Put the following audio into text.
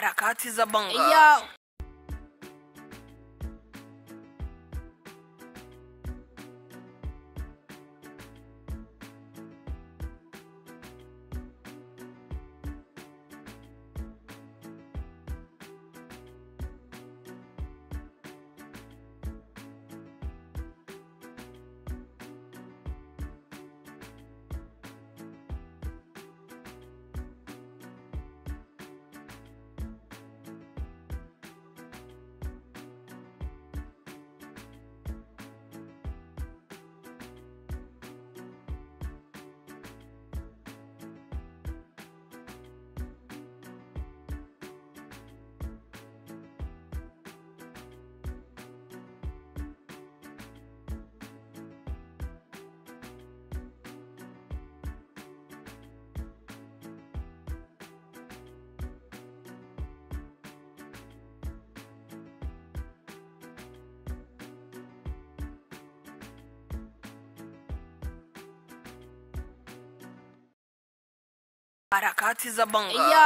harakati za bongo Yo. Harakati za bongo Yo.